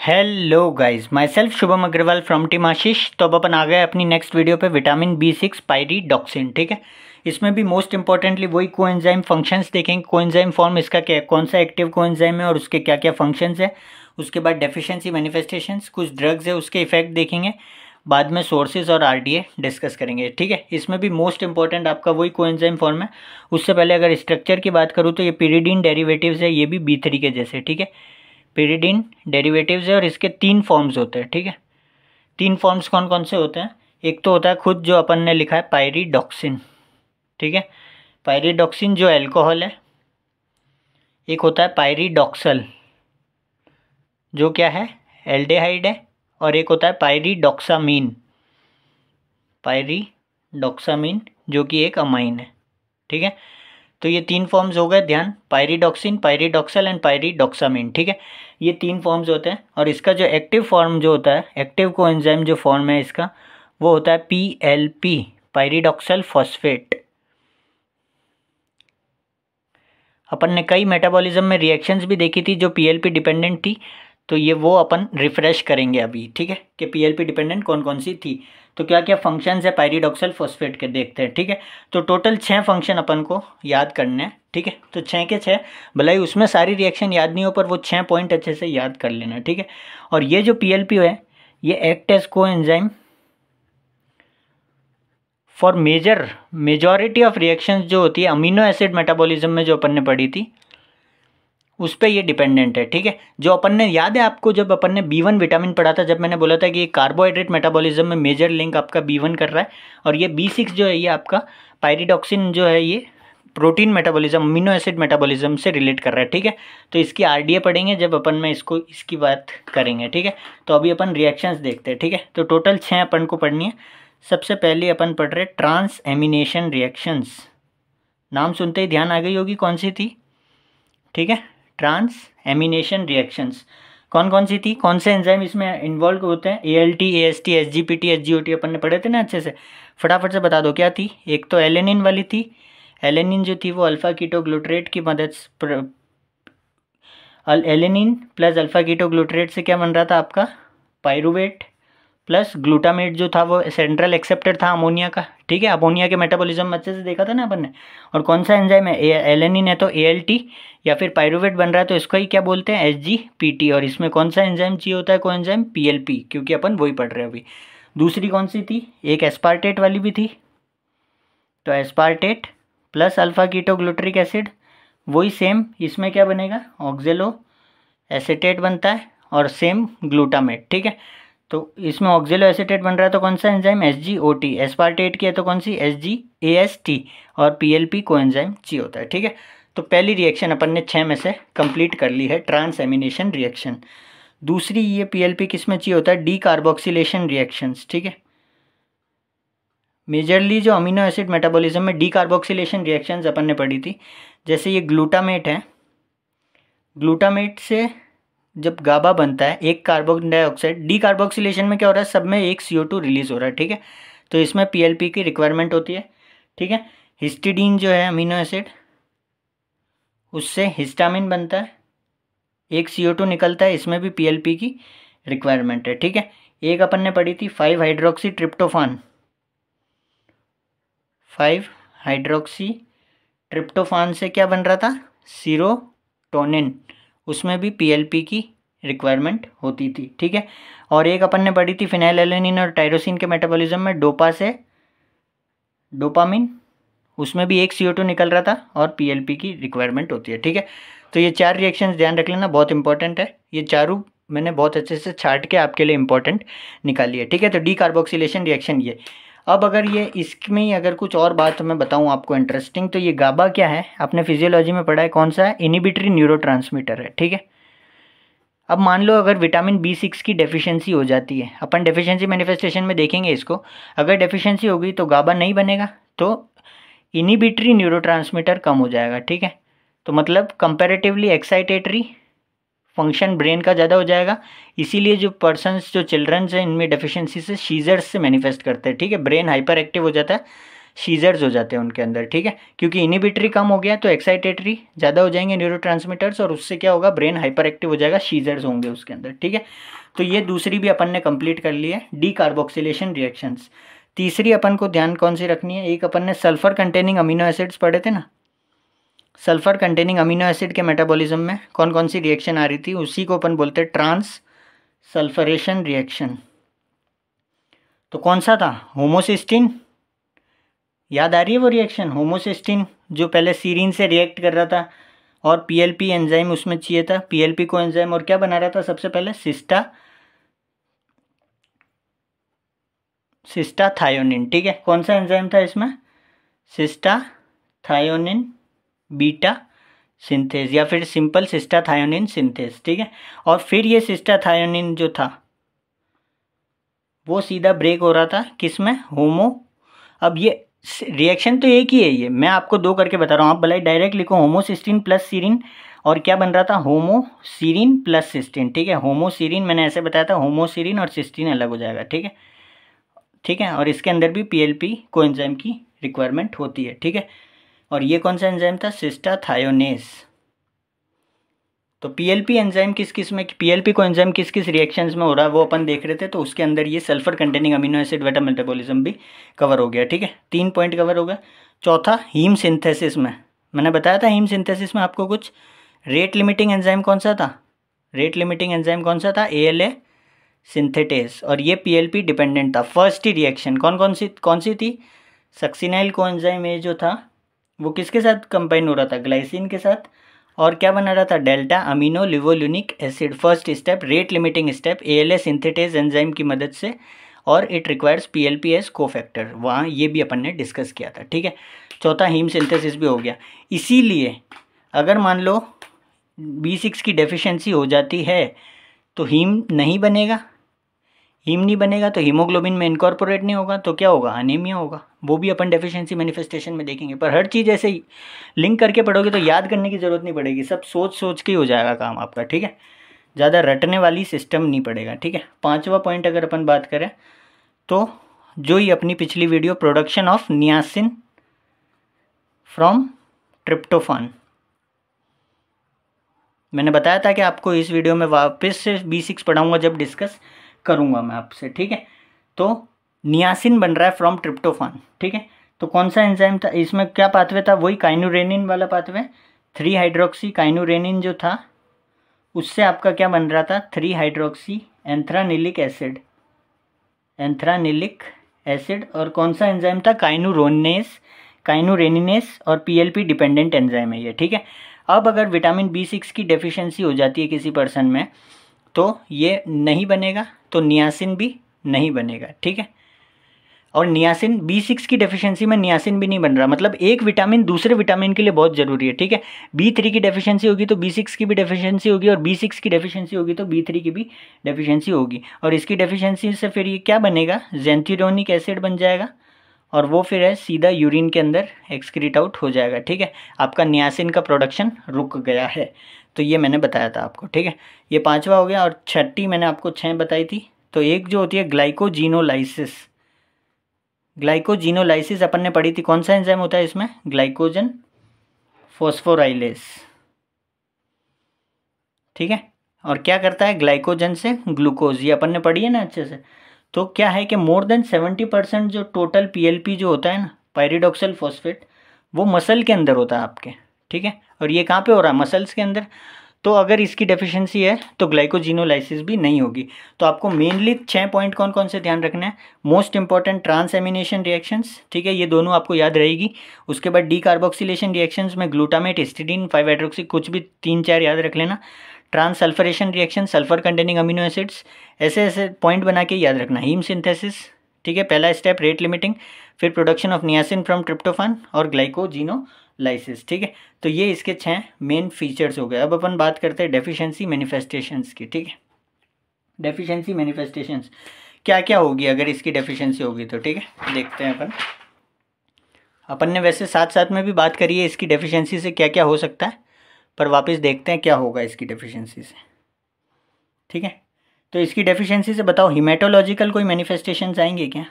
Hello guys myself Shubham Agarwal from team Ashish तो अब अपन आ गए अपनी नेक्स्ट वीडियो पे विटामिन बी सिक्स पायरीडॉक्सिन ठीक है? इसमें भी मोस्ट इंपॉर्टेंटली वही कोएंजाइम फ़ंक्शंस देखेंगे। कोएंजाइम फॉर्म इसका क्या कौन सा एक्टिव कोएंजाइम है और उसके क्या क्या फ़ंक्शंस है? उसके बाद डेफिशिएंसी मैनिफेस्टेशंस कुछ ड्रग्स है, उसके इफ़ेक्ट देखेंगे। बाद में सोर्सेज और आरडीए डिस्कस करेंगे, ठीक है? इसमें भी मोस्ट इंपॉर्टेंट आपका वही कोएंजाइम फॉर्म है। उससे पहले अगर स्ट्रक्चर की बात करूँ तो ये पीरीडीन डेरिवेटिव्स है, ये भी बी थ्री के जैसे, ठीक है? पेरिडिन डेरिवेटिव्स है और इसके तीन फॉर्म्स होते हैं, ठीक है? तीन फॉर्म्स कौन कौन से होते हैं? एक तो होता है खुद जो अपन ने लिखा है पायरीडॉक्सिन ठीक है? पायरीडॉक्सिन जो एल्कोहल है, एक होता है पायरीडॉक्सल जो क्या है? एल्डेहाइड है और एक होता है पायरीडॉक्सामीन पायरीडॉक्सामीन जो कि एक अमाइन है, ठीक है? तो ये तीन फॉर्म्स हो गए, ध्यान पायरीडॉक्सिन पायरीडॉक्सल एंड पायरीडॉक्सामिन ठीक है? ये तीन फॉर्म्स होते हैं और इसका जो एक्टिव फॉर्म जो होता है एक्टिव को एंजाइम जो फॉर्म है इसका, वो होता है P L P pyridoxal phosphate अपन ने कई मेटाबॉलिज्म में रिएक्शंस भी देखी थी जो पीएलपी डिपेंडेंट थी तो ये वो अपन रिफ़्रेश करेंगे अभी, ठीक है? कि पीएलपी डिपेंडेंट कौन कौन सी थी? तो क्या क्या फ़ंक्शंस है पायरीडॉक्सल फॉस्फेट के? देखते हैं, ठीक है? तो टोटल छः फ़ंक्शन अपन को याद करने हैं, ठीक है? तो छः के छः भले ही उसमें सारी रिएक्शन याद नहीं हो, पर वो छः पॉइंट अच्छे से याद कर लेना, ठीक है? और ये जो पी है, ये act as coenzyme for major majority of reactions जो होती है अमीनो एसिड मेटाबॉलिज्म में जो अपन ने पढ़ी थी उस पर ये डिपेंडेंट है, ठीक है? जो अपन ने, याद है आपको जब अपन ने बी वन विटामिन पढ़ा था, जब मैंने बोला था कि कार्बोहाइड्रेट मेटाबॉलिज्म में मेजर लिंक आपका बी वन कर रहा है, और ये बी सिक्स जो है, ये आपका पायरिडॉक्सिन जो है, ये protein metabolism amino acid metabolism से रिलेट कर रहा है, ठीक है? तो इसकी आरडीए पढ़ेंगे जब अपन में इसको, इसकी बात करेंगे, ठीक है? तो अभी अपन रिएक्शंस देखते हैं, ठीक है? तो टोटल छः अपन को पढ़नी है। सबसे पहले अपन पढ़ रहे ट्रांस एमिनेशन रिएक्शंस नाम सुनते ही ध्यान आ गई होगी कौन सी थी? ठीक है? ट्रांस एमिनेशन रिएक्शंस कौन कौन सी थी? कौन से एंजाइम इसमें इन्वॉल्व होते हैं? A L T A S T S G P T S G O T अपन ने पढ़े थे ना अच्छे से? फटाफट से बता दो, क्या थी? एक तो एलेनिन वाली थी। एलेनिन जो थी वो अल्फ़ा कीटोग्लूट्रेट की मदद एलेनिन प्लस अल्फ़ा कीटोग्लूट्रेट से क्या बन रहा था आपका? पायरुवेट प्लस ग्लूटामेट जो था वो सेंट्रल एक्सेप्टेड था अमोनिया का। ठीक है अमोनिया के मेटाबॉलिज्म अच्छे से देखा था ना अपन ने? और कौन सा एंजाइम है? एलेनिन है तो एएलटी या फिर पायरुवेट बन रहा है तो इसको ही क्या बोलते हैं? एस और इसमें कौन सा एंजाइम चाहिए होता है? कौन एंजाइम पी क्योंकि अपन वही पढ़ रहे हैं अभी। दूसरी कौन सी थी? एक एस्पार्टेट वाली भी थी। तो aspartate plus alpha ketoglutaric acid वही सेम इसमें क्या बनेगा? ऑक्जेलो एसिटेट बनता है और सेम ग्लूटामेट ठीक है? तो इसमें ऑक्जेलो एसिटेट बन रहा है तो कौन सा enzyme S G O T aspartate की है तो कौन सी? S G A S T और पी एल पी को एंजाइम ची होता है, ठीक है? तो पहली रिएक्शन अपन ने छः में से कंप्लीट कर ली है ट्रांस एमिनेशन रिएक्शन दूसरी ये पी एल पी किसमें ची होता है? डी कार्बोक्सीलेशन रिएक्शंस ठीक है? मेजरली जो अमीनो एसिड मेटाबॉलिज्म में डी कार्बोक्सीलेशन रिएक्शंस अपन ने पढ़ी थी, जैसे ये ग्लूटामेट है। ग्लूटामेट से जब गाबा बनता है, एक कार्बन डाइऑक्साइड डी कार्बोक्सीलेशन में क्या हो रहा है, सब में एक सी रिलीज़ हो रहा है, ठीक है? तो इसमें पीएलपी की रिक्वायरमेंट होती है, ठीक है? हिस्टिडीन जो है अमीनो एसिड, उससे हिस्टामिन बनता है, एक सी निकलता है, इसमें भी पीएलपी की रिक्वायरमेंट है, ठीक है? एक अपन ने पढ़ी थी five hydroxy tryptophan five hydroxy tryptophan से क्या बन रहा था? सीरोटोनिन उसमें भी पीएलपी की रिक्वायरमेंट होती थी, ठीक है? और एक अपन ने पढ़ी थी फिनाइल एलेनिन और टायरोसिन के मेटाबॉलिज्म में, डोपा से डोपामिन उसमें भी एक सी निकल रहा था और पीएलपी की रिक्वायरमेंट होती है, ठीक है? तो ये चार रिएक्शंस ध्यान रख लेना, बहुत इंपॉर्टेंट है। ये चारों मैंने बहुत अच्छे से छाट के आपके लिए इंपॉर्टेंट निकाली है, ठीक है? तो डी कार्बोक्सिलेशन रिएक्शन ये। अब अगर ये इसमें ही अगर कुछ और बात मैं बताऊँ आपको इंटरेस्टिंग तो ये गाबा क्या है? आपने फिजियोलॉजी में पढ़ा है कौन सा है? इनिबिटरी न्यूरो है, ठीक है? अब मान लो अगर विटामिन बी सिक्स की डेफिशिएंसी हो जाती है, अपन डेफिशिएंसी मैनिफेस्टेशन में देखेंगे इसको। अगर डेफिशिएंसी होगी तो गाबा नहीं बनेगा तो इनिबिटरी न्यूरो कम हो जाएगा, ठीक है? तो मतलब कंपेरेटिवली एक्साइटेटरी फ़ंक्शन ब्रेन का ज़्यादा हो जाएगा। इसीलिए जो पर्सनस जो चिल्ड्रंस हैं, इनमें डेफिशिएंसी से शीजर्स से मैनिफेस्ट करते हैं, ठीक है? ब्रेन हाइपर एक्टिव हो जाता है शीजर्स हो जाते हैं उनके अंदर, ठीक है? क्योंकि इनिबिटरी कम हो गया तो एक्साइटेटरी ज़्यादा हो जाएँगे न्यूरो और उससे क्या होगा? ब्रेन हाइपर एक्टिव हो जाएगा शीजर्स होंगे उसके अंदर, ठीक है? तो ये दूसरी भी अपन ने कंप्लीट कर ली है डी कार्बोक्सिलेशन रिएक्शंस तीसरी अपन को ध्यान कौन सी रखनी है? एक अपन ने सल्फ़र कंटेनिंग अमीनो एसिड्स पढ़े थे ना? सल्फ़र कंटेनिंग अमीनो एसिड के मेटाबॉलिज्म में कौन कौन सी रिएक्शन आ रही थी? उसी को अपन बोलते हैं ट्रांस सल्फरेशन रिएक्शन तो कौन सा था? होमोसिस्टिन। याद आ रही है वो रिएक्शन होमोसिस्टिन, जो पहले सीरीन से रिएक्ट कर रहा था और पीएलपी एंजाइम उसमें चाहिए था। पीएलपी को एंजाइम और क्या बना रहा था सबसे पहले? सिस्टा। सिस्टा थायोनिन ठीक है? कौन सा एंजाइम था इसमें? सिस्टा थायोनिन बीटा सिंथेस या फिर सिंपल सिस्टा थायोनिन सिंथेज, ठीक है? और फिर ये सिस्टा थायोनिन जो था, वो सीधा ब्रेक हो रहा था किसमें? होमो। अब ये रिएक्शन तो एक ही है ये, मैं आपको दो करके बता रहा हूँ। आप भलाई डायरेक्ट लिखो होमोसिस्टीन प्लस सीरिन और क्या बन रहा था? होमो सीरिन प्लस सिस्टीन ठीक है? होमो सीरिन मैंने ऐसे बताया था होमो सीरिन और सिस्टीन अलग हो जाएगा, ठीक है? ठीक है? और इसके अंदर भी पीएलपी एंजाइम की रिक्वायरमेंट होती है, ठीक है? और ये कौन सा एंजाइम था? सिस्टा थायोनेस तो पीएलपी एंजाइम किस किसमें पीएलपी को एंजाइम किस किस रिएक्शंस में हो रहा है, वो अपन देख रहे थे तो उसके अंदर ये सल्फ़र कंटेनिंग अमीनो एसिड वेटा मेटाबॉलिज्म भी कवर हो गया, ठीक है? तीन पॉइंट कवर हो गया। चौथा हीम सिंथेसिस में। मैंने बताया था हीम सिंथेसिस में आपको कुछ। रेट लिमिटिंग एंजाइम कौन सा था? रेट लिमिटिंग एंजाइम कौन सा था? ए एल ए सिंथेटेस और ये पीएलपी डिपेंडेंट था। फ़र्स्ट ही रिएक्शन कौन कौन सी कौन सी थी? सक्सीनाइल को एंजाइम ए जो था वो किसके साथ कंबाइन हो रहा था? ग्लाइसिन के साथ। और क्या बना रहा था? Delta amino levulinic acid first step rate limiting step A L synthetase enzyme की मदद से। और it requires P L P as cofactor वहाँ ये भी अपन ने डिस्कस किया था, ठीक है? चौथा हीम सिंथेसिस भी हो गया। इसीलिए अगर मान लो बी सिक्स की डेफिशिएंसी हो जाती है तो हीम नहीं बनेगा। हीम नहीं बनेगा तो हीमोग्लोबिन में इनकॉर्पोरेट नहीं होगा तो क्या होगा? अनीमिया होगा। वो भी अपन डेफिशिएंसी मैनिफेस्टेशन में देखेंगे। पर हर चीज़ ऐसे ही लिंक करके पढ़ोगे तो याद करने की ज़रूरत नहीं पड़ेगी। सब सोच सोच के ही हो जाएगा काम आपका, ठीक है? ज़्यादा रटने वाली सिस्टम नहीं पड़ेगा, ठीक है? पाँचवा पॉइंट अगर अपन बात करें तो जो ही अपनी पिछली video production of niacin from tryptophan मैंने बताया था कि आपको इस वीडियो में वापस से बी सिक्स पढ़ाऊँगा जब डिस्कस करूँगा मैं आपसे, ठीक है? तो नियासिन बन रहा है फ्रॉम ट्रिप्टोफान ठीक है? तो कौन सा एंजाइम था? इसमें क्या पाथवे था? वही काइनोरेनिन वाला पाथवे थ्री हाइड्रोक्सी काइनोरेनिन जो था, उससे आपका क्या बन रहा था? Three hydroxy anthranilic acid anthranilic acid और कौन सा एंजाइम था? काइनोरोनेस काइनोरेनिनेस और पीएलपी डिपेंडेंट एंजाइम है ये, ठीक है? अब अगर विटामिन बी सिक्स की डेफिशिएंसी हो जाती है किसी पर्सन में तो ये नहीं बनेगा तो नियासिन भी नहीं बनेगा, ठीक है? और नियासिन बी सिक्स की डेफिशिएंसी में नियासिन भी नहीं बन रहा मतलब एक विटामिन दूसरे विटामिन के लिए बहुत ज़रूरी है, ठीक है? बी थ्री की डेफिशिएंसी होगी तो बी सिक्स की भी डेफिशिएंसी होगी और बी सिक्स की डेफिशिएंसी होगी तो बी थ्री की भी डेफिशिएंसी होगी। और इसकी डेफिशिएंसी से फिर ये क्या बनेगा? जेंथिरोनिक एसिड बन जाएगा और वो फिर है सीधा यूरिन के अंदर एक्सक्रीट आउट हो जाएगा, ठीक है? आपका नियासिन का प्रोडक्शन रुक गया है। तो ये मैंने बताया था आपको, ठीक है? ये पांचवा हो गया और छठी मैंने आपको छः बताई थी। तो एक जो होती है ग्लाइकोजीनोलाइसिस। ग्लाइकोजीनोलाइसिस अपन ने पढ़ी थी, कौन सा एंजाइम होता है इसमें? Glycogen phosphorylase. ठीक है? और क्या करता है? ग्लाइकोजन से ग्लूकोज, ये अपन ने पढ़ी है ना अच्छे से। तो क्या है कि मोर देन सेवेंटी परसेंट जो टोटल पीएलपी जो होता है ना पायरिडोक्सल फोस्फेट वो मसल के अंदर होता है आपके, ठीक है? और ये कहाँ पे हो रहा है? मसल्स के अंदर। तो अगर इसकी डेफिशिएंसी है तो ग्लाइकोजिनोलाइसिस भी नहीं होगी। तो आपको मेनली छः पॉइंट कौन कौन से ध्यान रखना है? Most important transamination reactions ठीक है? ये दोनों आपको याद रहेगी। उसके बाद डी कार्बोक्सिलेशन रिएक्शंस में ग्लूटामेट स्टिडीन फाइव हाइड्रोक्सी कुछ भी तीन चार याद रख लेना। Transsulphuration reaction sulphur containing amino acids ऐसे ऐसे पॉइंट बना के याद रखना। हीम सिंथेसिस ठीक है? पहला स्टेप रेट लिमिटिंग फिर production of niacin from tryptophan और ग्लाइकोजिनो लाइसिस ठीक है? तो ये इसके छः मेन फीचर्स हो गए। अब अपन बात करते हैं डेफिशिएंसी मैनिफेस्टेशंस की, ठीक है? डेफिशिएंसी मैनिफेस्टेशंस क्या क्या होगी अगर इसकी डेफिशिएंसी होगी तो ठीक है? देखते हैं अपन। अपन ने वैसे साथ साथ में भी बात करी है इसकी डेफिशिएंसी से क्या क्या हो सकता है, पर वापस देखते हैं क्या होगा इसकी डेफिशिएंसी से। ठीक है? तो इसकी डेफिशिएंसी से बताओ हिमेटोलॉजिकल कोई मैनिफेस्टेशंस आएँगे क्या?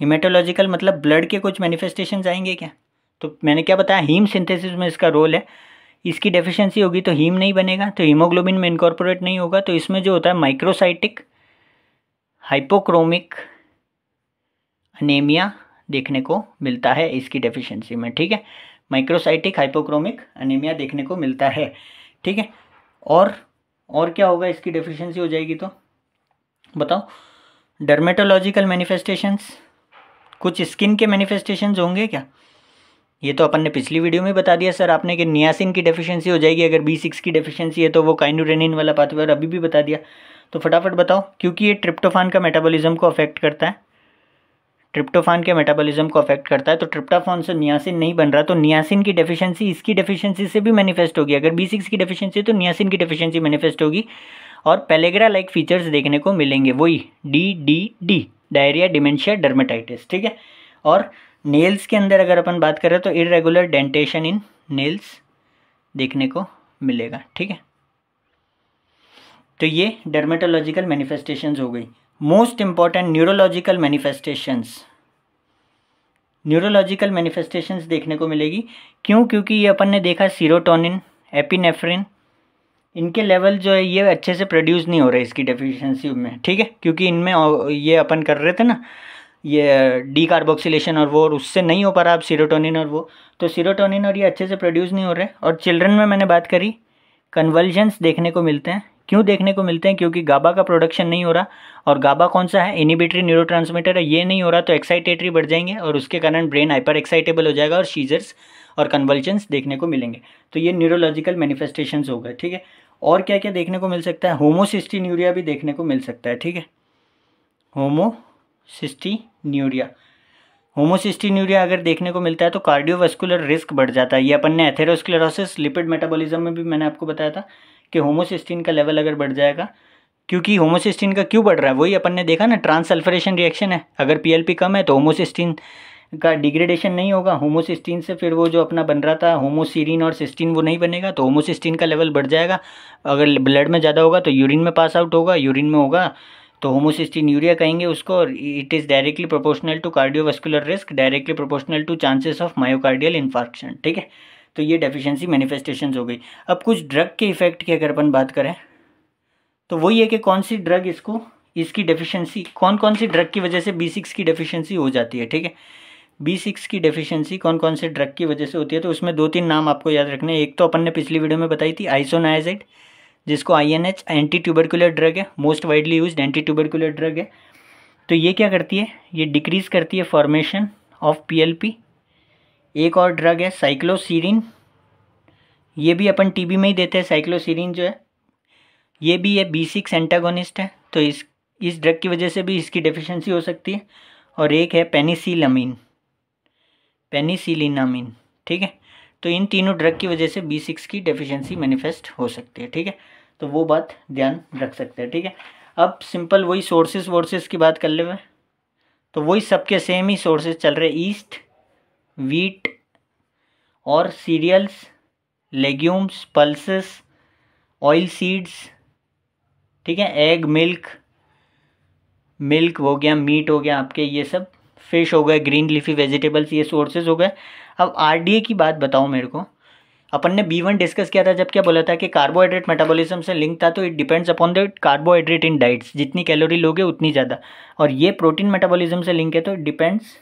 हिमेटोलॉजिकल मतलब ब्लड के कुछ मैनिफेस्टेशन आएँगे क्या? तो मैंने क्या बताया, हीम सिंथेसिस में इसका रोल है। इसकी डेफिशिएंसी होगी तो हीम नहीं बनेगा तो हीमोग्लोबिन में इनकॉर्पोरेट नहीं होगा तो इसमें जो होता है माइक्रोसाइटिक हाइपोक्रोमिक अनेमिया देखने को मिलता है इसकी डेफिशिएंसी में, ठीक है? माइक्रोसाइटिक हाइपोक्रोमिक अनेमिया देखने को मिलता है, ठीक है? और और क्या होगा, इसकी डेफिशिएंसी हो जाएगी तो? बताओ। डर्मेटोलॉजिकल मैनिफेस्टेशंस कुछ स्किन के मैनिफेस्टेशंस होंगे क्या? ये तो अपन ने पिछली वीडियो में बता दिया, सर। आपने कि नियासिन की डेफिशिएंसी हो जाएगी, अगर बी सिक्स की डेफिशिएंसी है तो वो काइनोरेनिन वाला पाथवे और अभी भी बता दिया। तो फटाफट बताओ, क्योंकि ये ट्रिप्टोफान का मेटाबॉलिज्म को अफेक्ट करता है। ट्रिप्टोफान के मेटाबॉलिज्म को अफेक्ट करता है तो ट्रिप्टोफान से नियासिन नहीं बन रहा तो नियासिन की डेफिशिएंसी इसकी डेफिशिएंसी से भी मैनिफेस्ट होगी। अगर बी सिक्स की डेफिशिएंसी तो नियासिन की डेफिशिएंसी मैनिफेस्ट होगी। और पेलेग्रा लाइक फीचर्स देखने को मिलेंगे, वही D D D diarrhoea dementia dermatitis ठीक है? और नेल्स के अंदर अगर अपन बात करें तो इरेगुलर डेंटेशन इन नेल्स देखने को मिलेगा, ठीक है? तो ये डर्मेटोलॉजिकल मैनिफेस्टेशंस हो गई। Most important neurological manifestations neurological manifestations देखने को मिलेगी। क्यों? क्योंकि ये अपन ने देखा सीरोटोनिन एपिनेफ्रिन इनके लेवल जो है ये अच्छे से प्रोड्यूस नहीं हो रहे इसकी डेफिशिएंसी में, ठीक है? क्योंकि इनमें, ये अपन कर रहे थे ना ये डी कार्बोक्सिलेशन और वो और उससे नहीं हो पा रहा, अब सीरोटोनिन और वो। तो सीरोटोनिन और ये अच्छे से प्रोड्यूस नहीं हो रहे। और चिल्ड्रन में मैंने बात करी कन्वल्जन्स देखने को मिलते हैं। क्यों देखने को मिलते हैं? क्योंकि गाबा का प्रोडक्शन नहीं हो रहा। और गाबा कौन सा है? इनिबिटरी न्यूरो है। ये नहीं हो रहा तो एक्साइटेटरी बढ़ जाएँगे और उसके कारण ब्रेन हाइपर एक्साइटेबल हो जाएगा और शीजर्स और कन्वल्जन्स देखने को मिलेंगे। तो ये न्यूरोलॉजिकल मैनिफेस्टेशन हो गए, ठीक है? और क्या क्या देखने को मिल सकता है? होमोसिस्टीन्यूरिया भी देखने को मिल सकता है, ठीक है? होमोसिस्टीन्यूरिया होमोसिस्टीन्यूरिया अगर देखने को मिलता है तो कार्डियोवास्कुलर रिस्क बढ़ जाता है। ये अपन ने एथेरोस्क्लेरोसिस, लिपिड मेटाबॉलिज्म में भी मैंने आपको बताया था कि होमोसिस्टीन का लेवल अगर बढ़ जाएगा, क्योंकि होमोसिस्टीन का क्यों बढ़ रहा है? वही अपन ने देखा ना ट्रांसल्फरेशन रिएक्शन है। अगर पीएलपी कम है तो होमोसिस्टीन का डिग्रेडेशन नहीं होगा। होमोसिस्टीन से फिर वो जो अपना बन रहा था, होमोसीरिन और सिस्टीन, वो नहीं बनेगा तो होमोसिस्टीन का लेवल बढ़ जाएगा। अगर ब्लड में ज़्यादा होगा तो यूरिन में पास आउट होगा, यूरिन में होगा तो होमोसिस्टीन यूरिया कहेंगे उसको और it is directly proportional to cardiovascular risk directly proportional to chances of myocardial infarction ठीक है? तो ये डेफिशिएंसी मैनिफेस्टेशंस हो गई। अब कुछ ड्रग के इफ़ेक्ट की अगर अपन बात करें तो वही है कि कौन सी ड्रग इसको, इसकी डेफिशिएंसी कौन कौन सी ड्रग की वजह से बी सिक्स की डेफिशिएंसी हो जाती है, ठीक है? बी सिक्स की डेफिशिएंसी कौन कौन से ड्रग की वजह से होती है तो उसमें दो तीन नाम आपको याद रखने एक तो अपन ने पिछली वीडियो में बताई थी आइसोनाइजेड जिसको I N H anti tubercular drug है most widely use anti tubercular drug है। तो ये क्या करती है? ये डिक्रीज़ करती है formation of P L P एक और ड्रग है साइक्लोसीरिन ये भी अपन टीबी में ही देते हैं साइक्लोसीरिन जो है। ये भी है बी सिक्स एंटागोनिस्ट है तो इस इस ड्रग की वजह से भी इसकी डेफिशिएंसी हो सकती है। और एक है पेनिसिलमीन पेनिसिलिनामीन ठीक है? तो इन तीनों ड्रग की वजह से बी सिक्स की डेफिशिएंसी मैनिफेस्ट हो सकती है, ठीक है? तो वो बात ध्यान रख सकते हैं, ठीक है? अब सिंपल वही सोर्सेज वोर्सेज की बात कर ले तो वही सबके सेम ही सोर्सेज चल रहे ईस्ट वीट और cereals legumes pulses oil seeds ठीक है? एग मिल्क मिल्क हो गया मीट हो गया आपके, ये सब। फ़िश हो गए ग्रीन लिफी वेजिटेबल्स ये सोर्सेज हो गए। अब आरडीए की बात बताओ मेरे को। अपन ने बी वन डिस्कस किया था जब क्या बोला था कि कार्बोहाइड्रेट मेटाबॉलिज्म से लिंक था तो it depends upon the carbohydrate in diets जितनी कैलोरी लोगे, उतनी ज़्यादा। और ये प्रोटीन मेटाबॉलिज्म से लिंक है तो it depends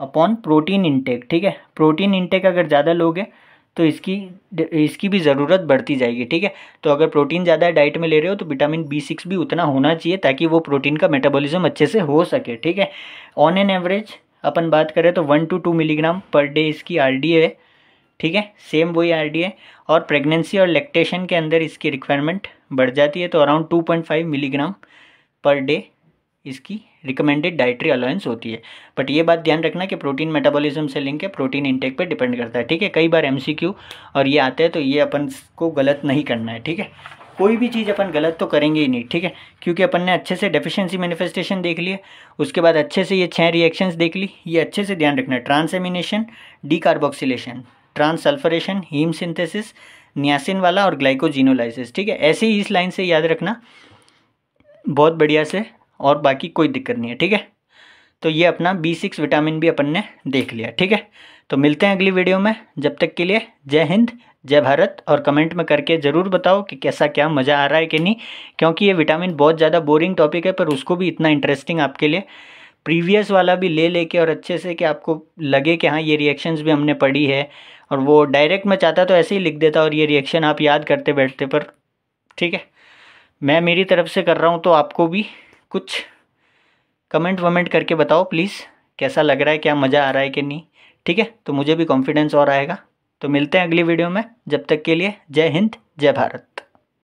upon protein intake ठीक है? प्रोटीन इंटेक अगर ज़्यादा लोगे तो इसकी इसकी भी ज़रूरत बढ़ती जाएगी, ठीक है? तो अगर प्रोटीन ज़्यादा डाइट में ले रहे हो तो विटामिन बी सिक्स भी उतना होना चाहिए ताकि वो प्रोटीन का मेटाबॉलिज्म अच्छे से हो सके, ठीक है? ऑन एन एवरेज अपन बात करें तो one to two milligram per day इसकी आर है, ठीक है? सेम वही आर है और प्रेगनेंसी और लेक्टेशन के अंदर इसकी रिक्वायरमेंट बढ़ जाती है तो around two point five milligram per day इसकी रिकमेंडेड डाइटरी अलाउंस होती है। बट ये बात ध्यान रखना कि प्रोटीन मेटाबॉलिज्म से लिंक है प्रोटीन इंटेक पे डिपेंड करता है, ठीक है? कई बार एमसीक्यू और ये आते हैं तो ये अपन को गलत नहीं करना है, ठीक है? कोई भी चीज़ अपन गलत तो करेंगे ही नहीं, ठीक है? क्योंकि अपन ने अच्छे से डेफिशिएंसी मैनिफेस्टेशन देख लिया उसके बाद अच्छे से ये छः रिएक्शंस देख ली, ये अच्छे से ध्यान रखना है। Transamination decarboxylation transsulphuration haem synthesis niacin वाला और ग्लाइकोजिनोलाइसिस ठीक है? ऐसे ही इस लाइन से याद रखना। बहुत बढ़िया से और बाकी कोई दिक्कत नहीं है, ठीक है? तो ये अपना बी सिक्स विटामिन भी अपन ने देख लिया, ठीक है? तो मिलते हैं अगली वीडियो में, जब तक के लिए जय हिंद, जय भारत और कमेंट में करके ज़रूर बताओ कि कैसा क्या मज़ा आ रहा है कि नहीं, क्योंकि ये विटामिन बहुत ज़्यादा बोरिंग टॉपिक है, पर उसको भी इतना इंटरेस्टिंग आपके लिए। प्रीवियस वाला भी ले लेके और अच्छे से कि आपको लगे कि हाँ ये रिएक्शंस भी हमने पढ़ी है, और वो डायरेक्ट मैं चाहता तो ऐसे ही लिख देता और ये रिएक्शन आप याद करते बैठते पर, ठीक है? मैं मेरी तरफ़ से कर रहा हूँ तो आपको भी कुछ कमेंट वमेंट करके बताओ प्लीज़, कैसा लग रहा है, क्या मज़ा आ रहा है कि नहीं। ठीक है तो मुझे भी कॉन्फिडेंस और आएगा। तो मिलते हैं अगली वीडियो में, जब तक के लिए जय हिंद, जय भारत।